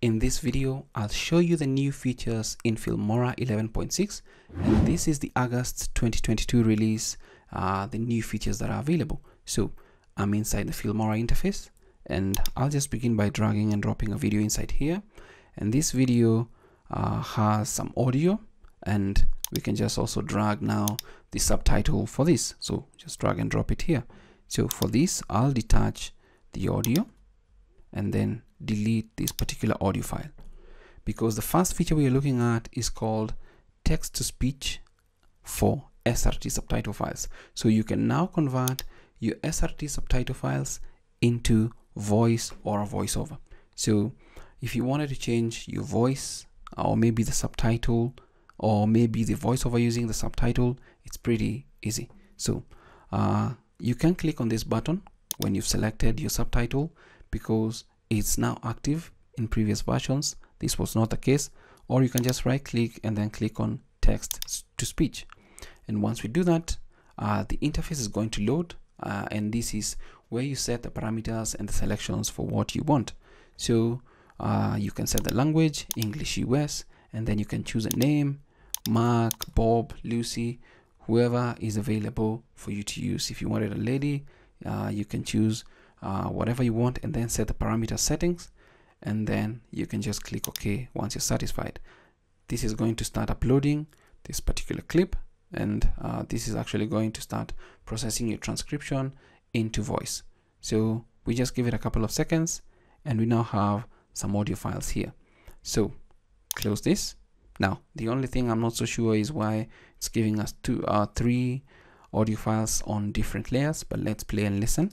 In this video, I'll show you the new features in Filmora 11.6 and this is the August 2022 release, uh, the new features that are available. So I'm inside the Filmora interface and I'll just begin by dragging and dropping a video inside here. And this video uh, has some audio and we can just also drag now the subtitle for this. So just drag and drop it here. So for this I'll detach the audio and then delete this particular audio file. Because the first feature we are looking at is called text to speech for SRT subtitle files. So you can now convert your SRT subtitle files into voice or a voiceover. So if you wanted to change your voice or maybe the subtitle or maybe the voiceover using the subtitle it's pretty easy. So uh, you can click on this button when you've selected your subtitle because it's now active in previous versions. This was not the case. Or you can just right click and then click on text to speech. And once we do that uh, the interface is going to load uh, and this is where you set the parameters and the selections for what you want. So uh, you can set the language English US and then you can choose a name Mark Bob Lucy whoever is available for you to use. If you wanted a lady uh, you can choose uh, whatever you want and then set the parameter settings and then you can just click OK once you're satisfied. This is going to start uploading this particular clip and uh, this is actually going to start processing your transcription into voice. So we just give it a couple of seconds and we now have some audio files here. So close this. Now the only thing i'm not so sure is why it's giving us two uh three audio files on different layers but let's play and listen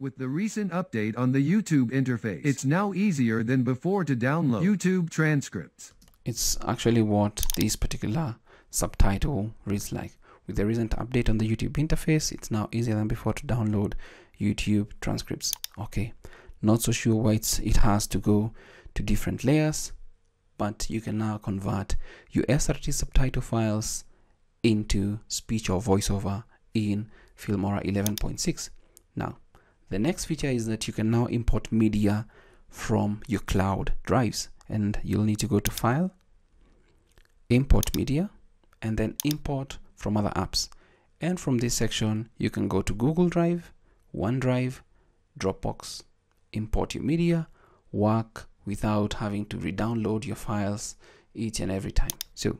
with the recent update on the YouTube interface, it's now easier than before to download YouTube transcripts. It's actually what this particular subtitle reads like. With the recent update on the YouTube interface, it's now easier than before to download YouTube transcripts. Okay, not so sure why it has to go to different layers, but you can now convert your SRT subtitle files into speech or voiceover in Filmora 11.6. Now, the next feature is that you can now import media from your cloud drives and you'll need to go to file import media and then import from other apps. And from this section you can go to Google Drive OneDrive Dropbox import your media work without having to re-download your files each and every time. So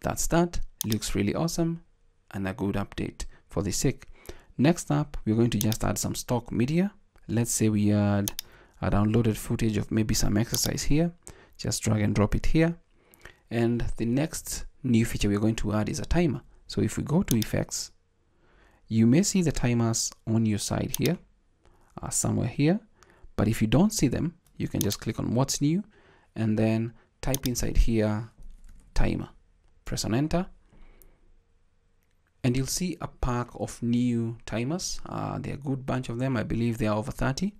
that's that. Looks really awesome and a good update for the sake Next up, we're going to just add some stock media. Let's say we add a downloaded footage of maybe some exercise here. Just drag and drop it here. And the next new feature we're going to add is a timer. So if we go to effects, you may see the timers on your side here, uh, somewhere here. But if you don't see them, you can just click on what's new and then type inside here timer. Press on enter and you'll see a pack of new timers. Uh, they're a good bunch of them. I believe they are over 30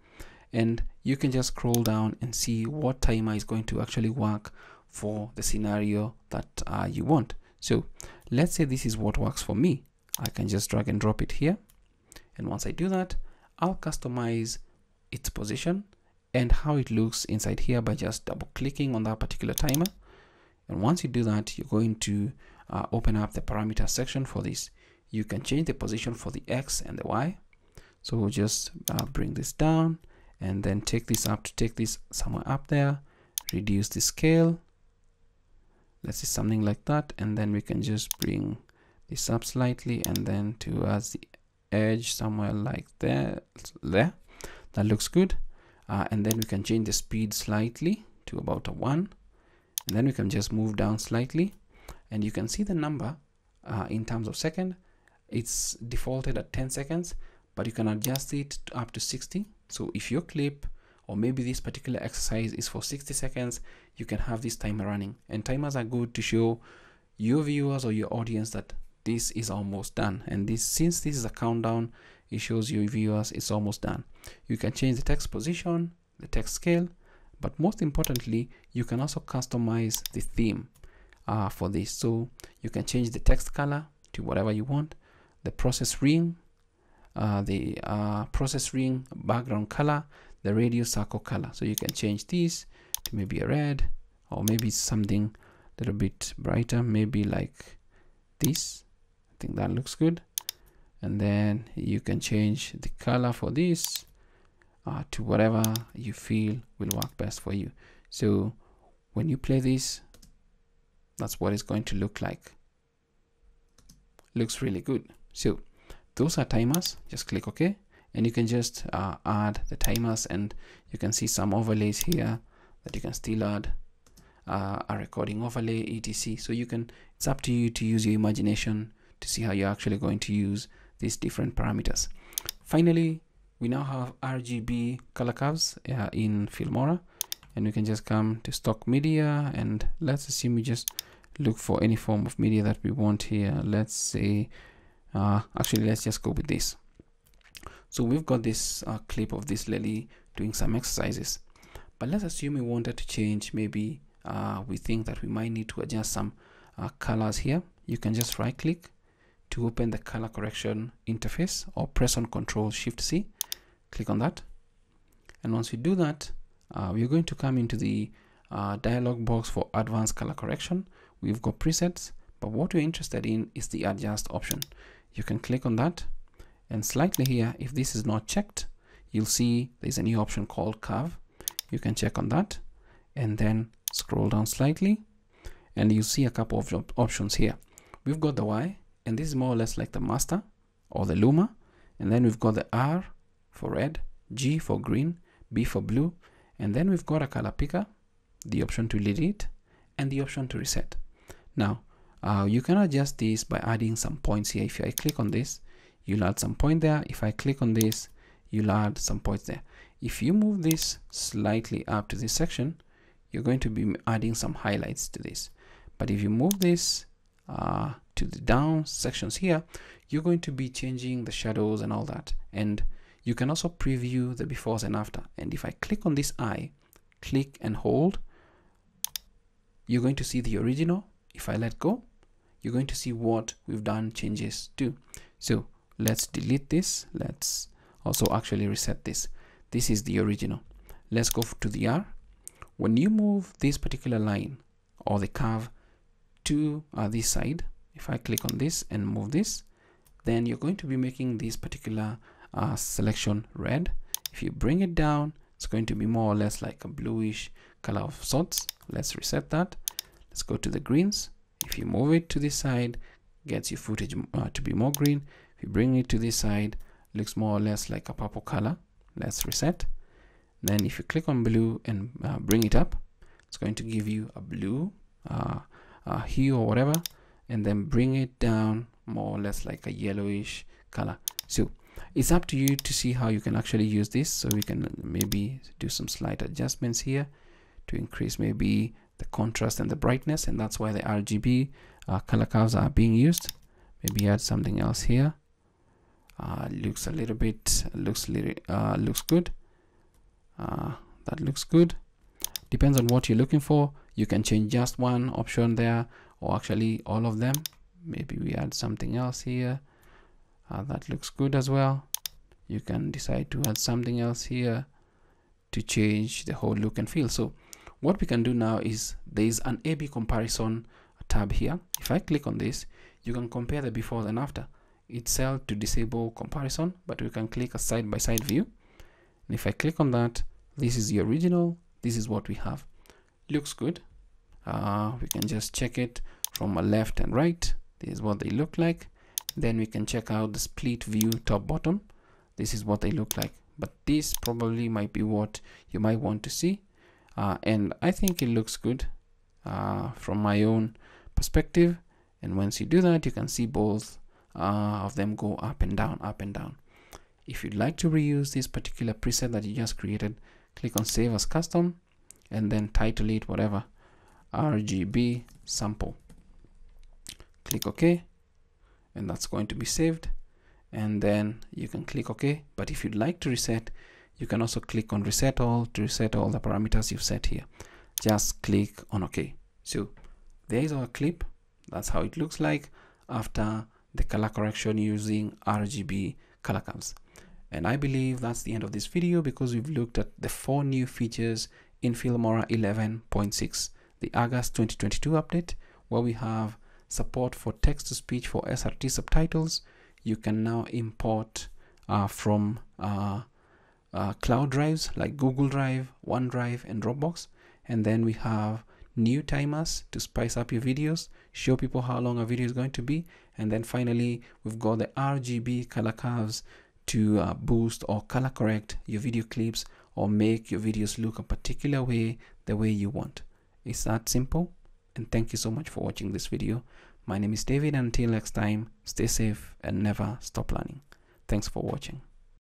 and you can just scroll down and see what timer is going to actually work for the scenario that uh, you want. So let's say this is what works for me. I can just drag and drop it here. And once I do that I'll customize its position and how it looks inside here by just double clicking on that particular timer. And once you do that you're going to uh, open up the parameter section for this you can change the position for the x and the y. So we'll just uh, bring this down and then take this up to take this somewhere up there reduce the scale. Let's see something like that. And then we can just bring this up slightly and then towards the edge somewhere like there there. That looks good. Uh, and then we can change the speed slightly to about a one. And then we can just move down slightly. And you can see the number uh, in terms of second it's defaulted at 10 seconds but you can adjust it to up to 60 so if your clip or maybe this particular exercise is for 60 seconds you can have this timer running. And timers are good to show your viewers or your audience that this is almost done. And this since this is a countdown it shows your viewers it's almost done. You can change the text position the text scale but most importantly you can also customize the theme uh, for this. So you can change the text color to whatever you want the process ring uh, the uh, process ring background color the radio circle color. So you can change this to maybe a red or maybe something a little bit brighter maybe like this. I think that looks good. And then you can change the color for this uh, to whatever you feel will work best for you. So when you play this that's what it's going to look like. Looks really good so those are timers. Just click ok. And you can just uh, add the timers and you can see some overlays here that you can still add uh, a recording overlay etc. So you can it's up to you to use your imagination to see how you're actually going to use these different parameters. Finally we now have RGB color curves uh, in Filmora. And we can just come to stock media and let's assume we just look for any form of media that we want here. Let's say uh, actually let's just go with this so we've got this uh, clip of this lady doing some exercises but let's assume we wanted to change maybe uh, we think that we might need to adjust some uh, colors here you can just right click to open the color correction interface or press on Control Shift C. Click on that. And once you do that, uh, we're going to come into the uh, dialog box for advanced color correction. We've got presets, but what we're interested in is the adjust option. You can click on that and slightly here, if this is not checked, you'll see there's a new option called curve. You can check on that and then scroll down slightly and you see a couple of op options here. We've got the Y and this is more or less like the master or the luma and then we've got the R for red G for green B for blue and then we've got a color picker the option to delete and the option to reset now uh, you can adjust this by adding some points here if I click on this you'll add some point there if I click on this you'll add some points there if you move this slightly up to this section you're going to be adding some highlights to this but if you move this uh, to the down sections here, you're going to be changing the shadows and all that. And you can also preview the befores and after. And if I click on this eye, click and hold, you're going to see the original. If I let go, you're going to see what we've done changes to. So let's delete this. Let's also actually reset this. This is the original. Let's go to the R. When you move this particular line or the curve to uh, this side, if I click on this and move this then you're going to be making this particular uh, selection red if you bring it down it's going to be more or less like a bluish color of sorts let's reset that let's go to the greens if you move it to this side gets your footage uh, to be more green. If you bring it to this side looks more or less like a purple color. Let's reset. Then if you click on blue and uh, bring it up it's going to give you a blue uh, hue or whatever and then bring it down more or less like a yellowish color. So it's up to you to see how you can actually use this. So we can maybe do some slight adjustments here to increase maybe the contrast and the brightness and that's why the RGB uh, color curves are being used. Maybe add something else here. Uh, looks a little bit looks uh, looks good. Uh, that looks good. Depends on what you're looking for. You can change just one option there or actually all of them. Maybe we add something else here. Uh, that looks good as well. You can decide to add something else here to change the whole look and feel. So what we can do now is there is an A-B comparison tab here. If I click on this you can compare the before and after. It's set to disable comparison but we can click a side-by-side -side view. And if I click on that this is the original. This is what we have. Looks good. Uh, we can just check it from a left and right. This is what they look like. Then we can check out the split view top bottom. This is what they look like. But this probably might be what you might want to see uh, and I think it looks good uh, from my own perspective. And once you do that you can see both uh, of them go up and down up and down. If you'd like to reuse this particular preset that you just created click on save as custom and then title it whatever RGB sample. Click OK and that's going to be saved. And then you can click OK. But if you'd like to reset you can also click on reset all to reset all the parameters you've set here. Just click on OK. So there is our clip. That's how it looks like after the color correction using RGB color curves and I believe that's the end of this video because we've looked at the four new features in Filmora 11.6, the August 2022 update, where we have support for text to speech for SRT subtitles. You can now import uh, from uh, uh, cloud drives like Google Drive, OneDrive, and Dropbox. And then we have new timers to spice up your videos, show people how long a video is going to be. And then finally, we've got the RGB color curves to uh, boost or color correct your video clips or make your videos look a particular way the way you want. It's that simple. And thank you so much for watching this video. My name is David. Until next time, stay safe and never stop learning. Thanks for watching.